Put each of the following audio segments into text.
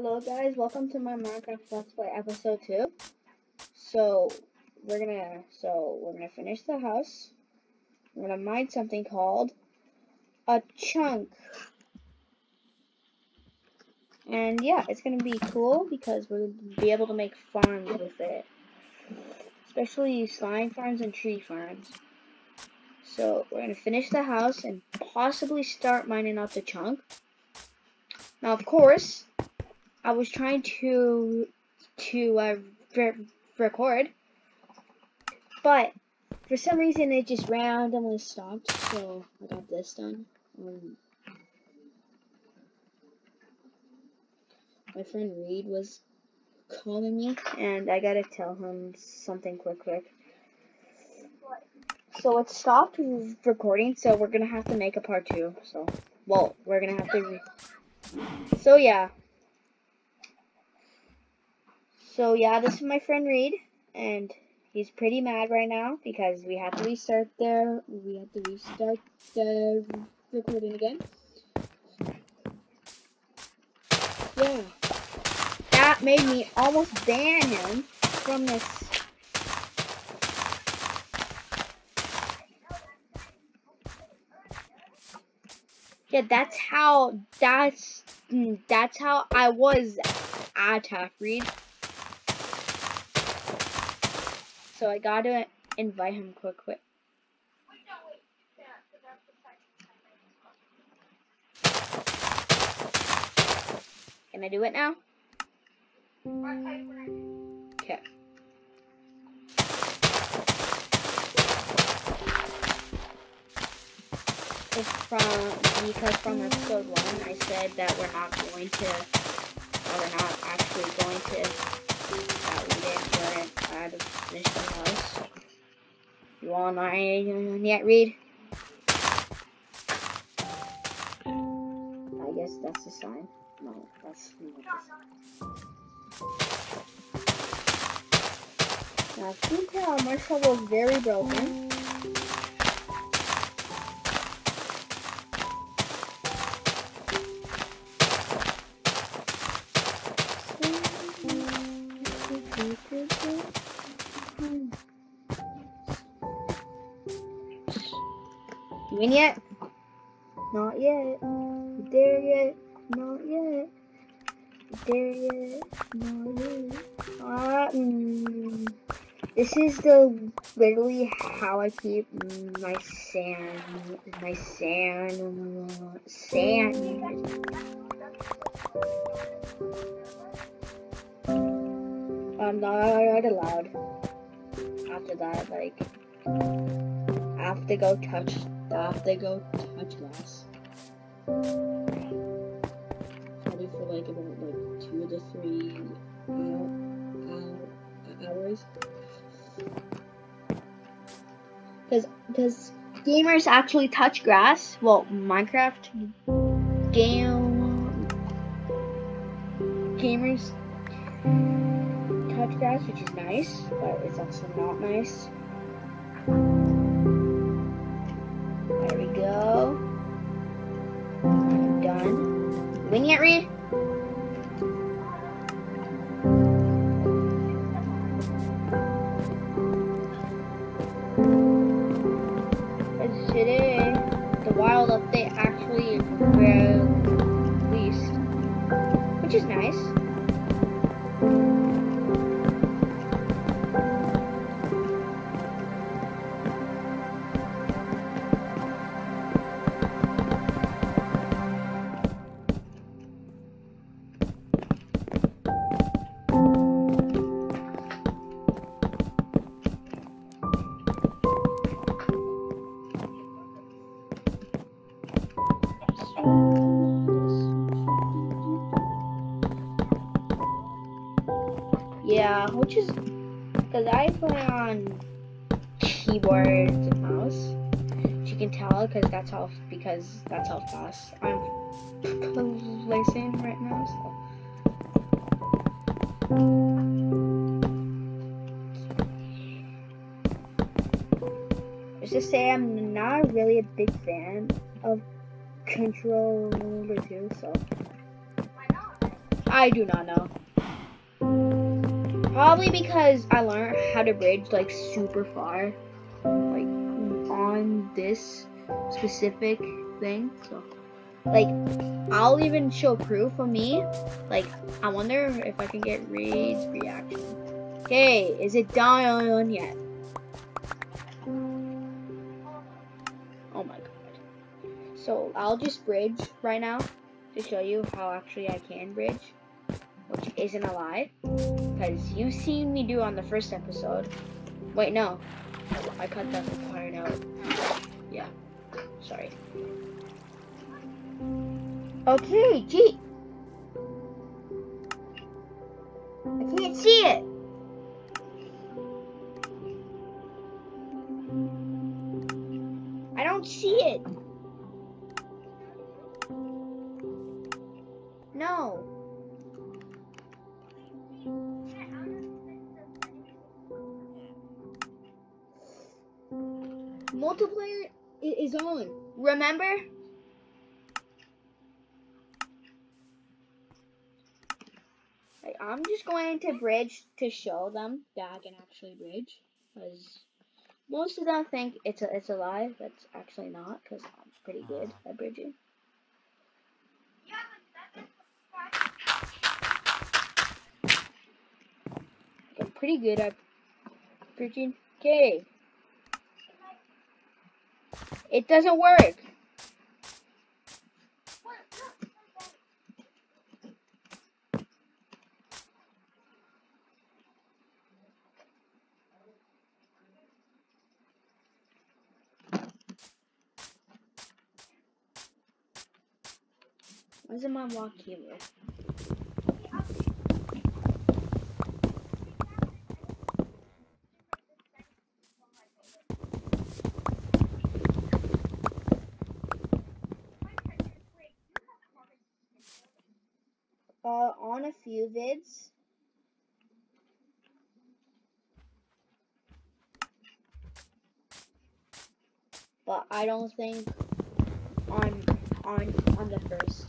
Hello guys, welcome to my Minecraft Let's Play episode 2. So, we're gonna, so, we're gonna finish the house. We're gonna mine something called a chunk. And yeah, it's gonna be cool because we'll be able to make farms with it. Especially slime farms and tree farms. So, we're gonna finish the house and possibly start mining out the chunk. Now, of course, I was trying to to uh, re record, but for some reason it just randomly stopped. So I got this done. Um, my friend Reed was calling me, and I gotta tell him something quick, quick. So it stopped recording, so we're gonna have to make a part two. So, well, we're gonna have to. so yeah. So yeah, this is my friend Reed, and he's pretty mad right now because we have to restart the we have to restart the recording again. Yeah, that made me almost ban him from this. Yeah, that's how that's mm, that's how I was at half Reed. So I gotta invite him quick, quick. Can I do it now? Okay. It's from because from episode one I said that we're not going to, we're not actually going to, uh, that we didn't, had to finish the house. You online yet, Reed? I guess that's the sign. No, that's not the Now, you can tell my shovel is very broken. You in yet? Not yet. There yet? Not yet. There yet? Not yet. Ah, mm. This is the literally how I keep my sand, my sand, sand. I'm not allowed. After that, like, I have to go touch have they go touch glass. Probably for like about like two to three hours. Because because gamers actually touch grass. Well, Minecraft game gamers touch grass, which is nice, but it's also not nice. Reed? Today, the wild update actually released, which is nice. Because that's how because that's how fast I'm placing right now. So. Let's just say I'm not really a big fan of Controller 2, so. I do not know. Probably because I learned how to bridge like super far, like on this specific thing. So, like, I'll even show proof of me. Like, I wonder if I can get Reed's reaction. Okay, is it done yet? Oh my god. So, I'll just bridge right now to show you how actually I can bridge, which isn't a lie. Because you've seen me do on the first episode. Wait, no. I cut that part out. Yeah. Sorry. Okay, gee. I can't see it. I don't see it. No. Multiplayer is on. Remember? I'm just going to bridge to show them that I can actually bridge. Because most of them think it's a, it's a lie. That's actually not. Because I'm pretty good at bridging. I'm pretty good at bridging. Okay. It doesn't work. Where's my walk keyboard? Uh, on a few vids. But I don't think on on on the first.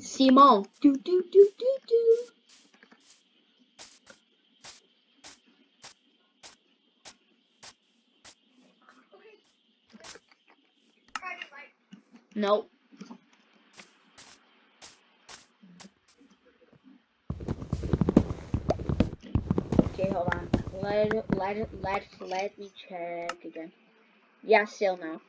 Simon. Do do do do do. Nope. Okay, hold on. Let let let let me check again. Yeah, still no.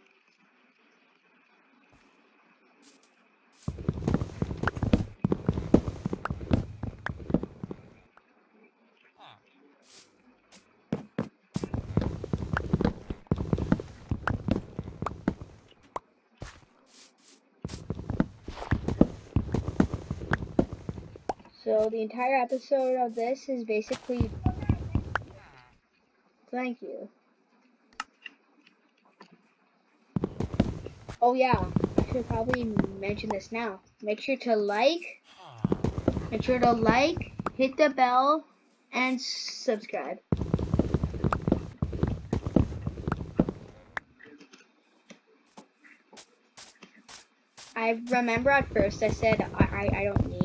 So the entire episode of this is basically thank you. Oh yeah, I should probably mention this now. Make sure to like, make sure to like, hit the bell, and subscribe. I remember at first I said I, I, I don't need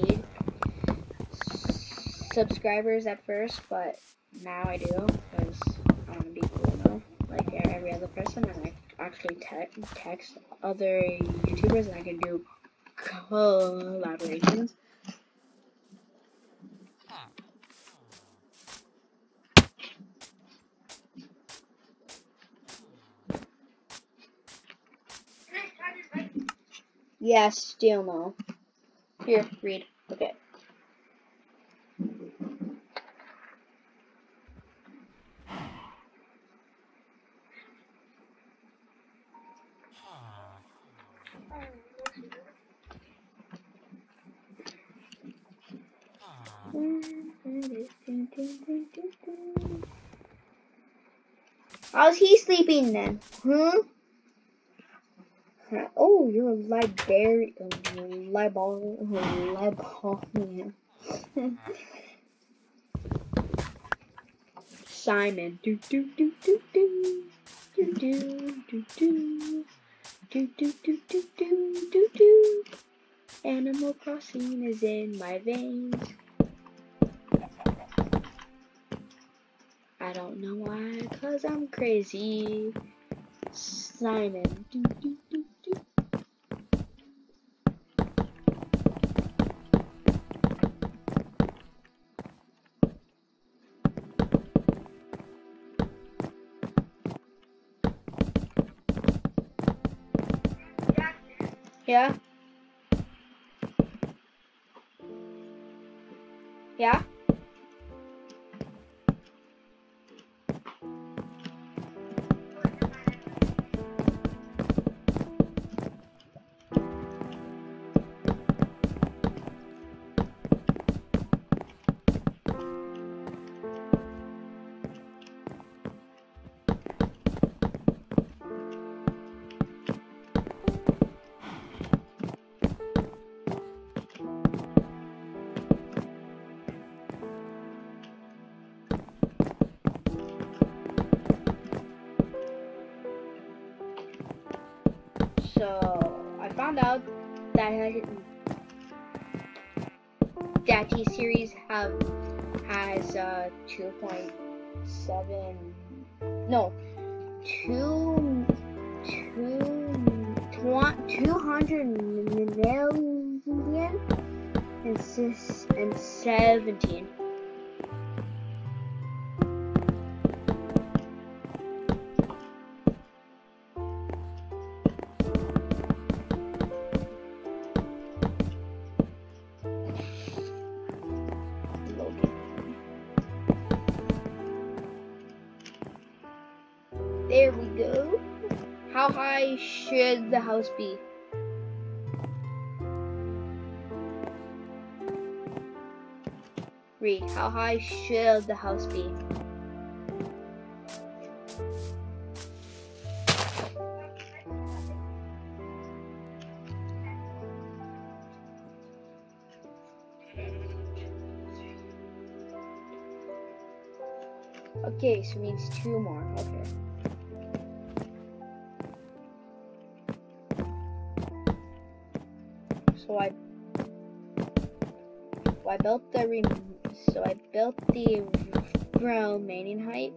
subscribers at first, but now I do because I want to be cool now, like every other person, and I actually te text other YouTubers, and I can do collaborations. Yes, no. Here, Reed. Okay. How's he sleeping then? Hmm? Oh, you're a librarian. ball man. Simon. Do do do do do. Do do do do. Do do do do do do do. Animal Crossing is in my veins. I don't know why, cause I'm crazy. Simon. Do, do, do? Yeah? So I found out that that T series have has uh 2.7 no two two tw- 200 million and 17 go. How high should the house be? Reed, how high should the house be? Okay, so it means two more. Okay. So I, so I built the so I built the remaining height.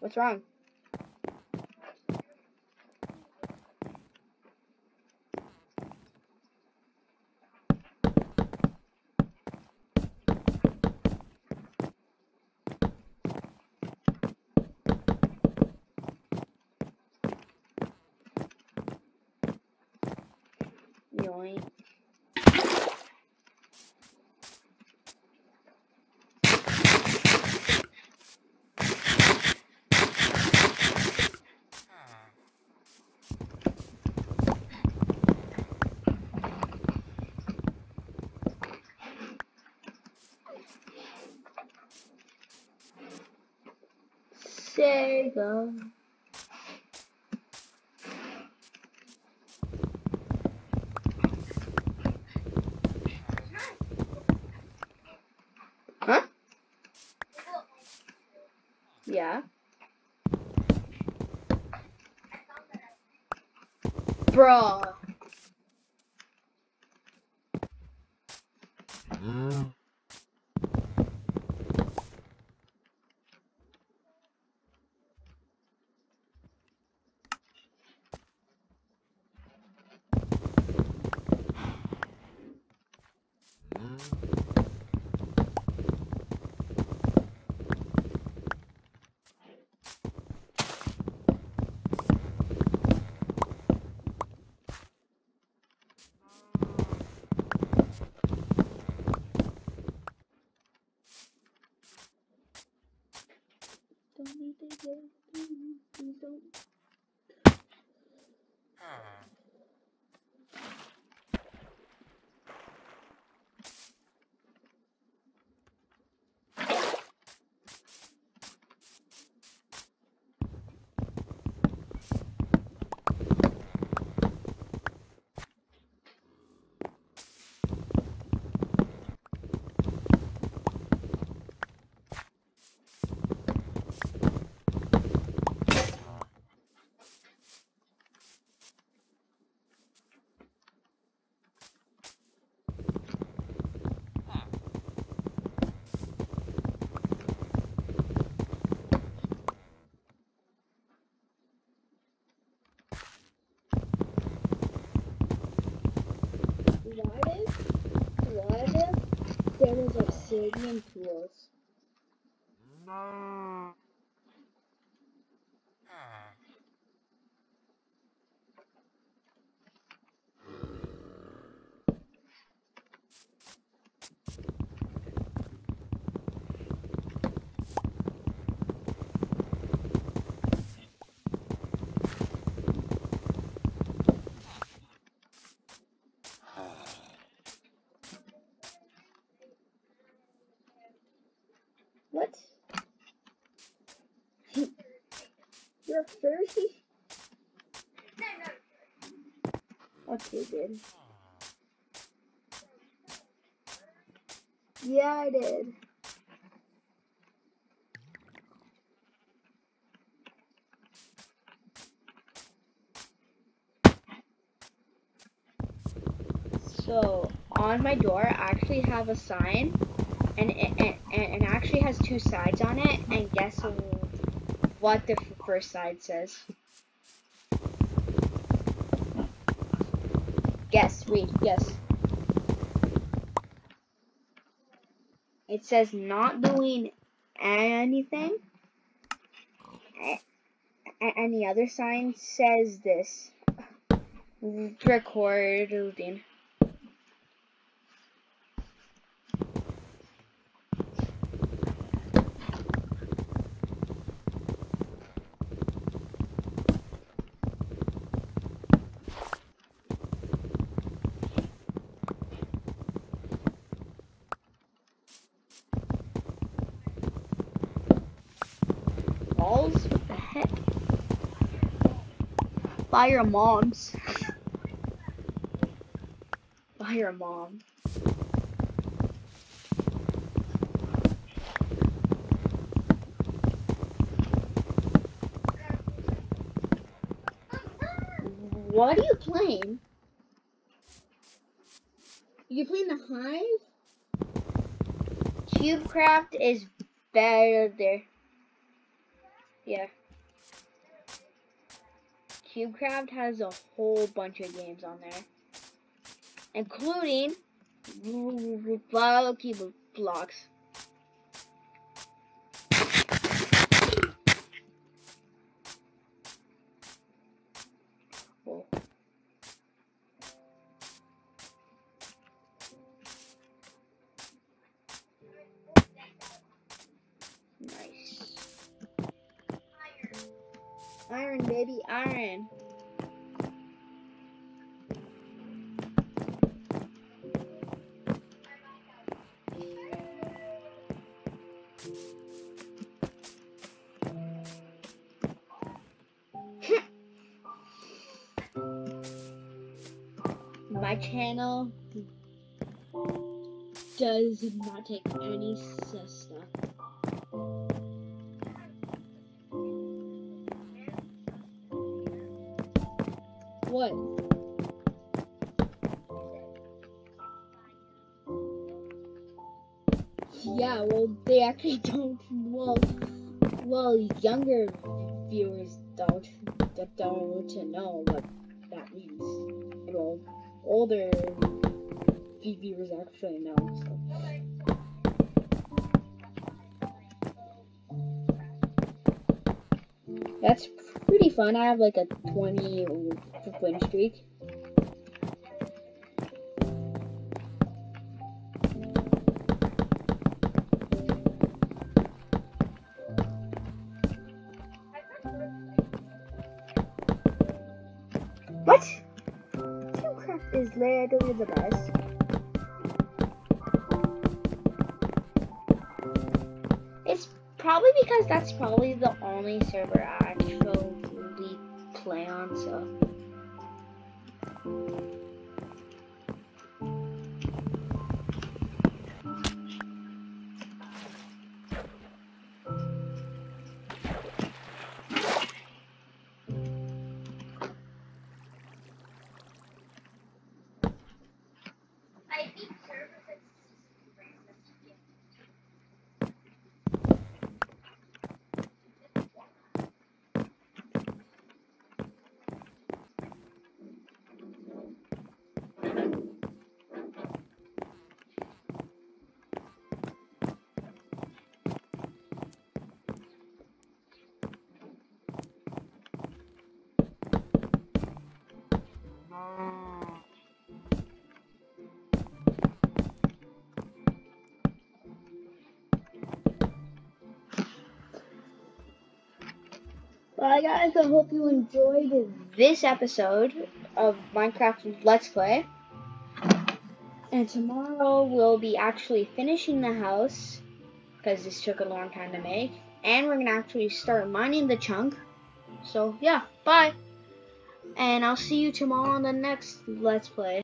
What's wrong? annoying. go. Yeah. Bruh. Please, don't. Get is obsidian tools. No. What? You're thirsty? Okay, good. Yeah, I did. So, on my door, I actually have a sign, and it, and, actually has two sides on it, and guess what the first side says? Guess, Reed, guess. It says not doing anything. And the other sign says this. Recording. What the heck? By your mom's. By your mom. What are you playing? You playing the Hive? CubeCraft is better there. Yeah. CubeCraft has a whole bunch of games on there, including Lucky Blocks. My channel does not take any What? Yeah, well, they actually don't. Well, well, younger viewers don't don't know what that means. Well, older viewers actually know. So. That's pretty fun. I have like a 20 win streak. What? Minecraft is literally the best. It's probably because that's probably the only server I actually Bye guys, I hope you enjoyed this episode of Minecraft Let's Play. And tomorrow we'll be actually finishing the house because this took a long time to make. And we're going to actually start mining the chunk. So yeah, bye. And I'll see you tomorrow on the next Let's Play.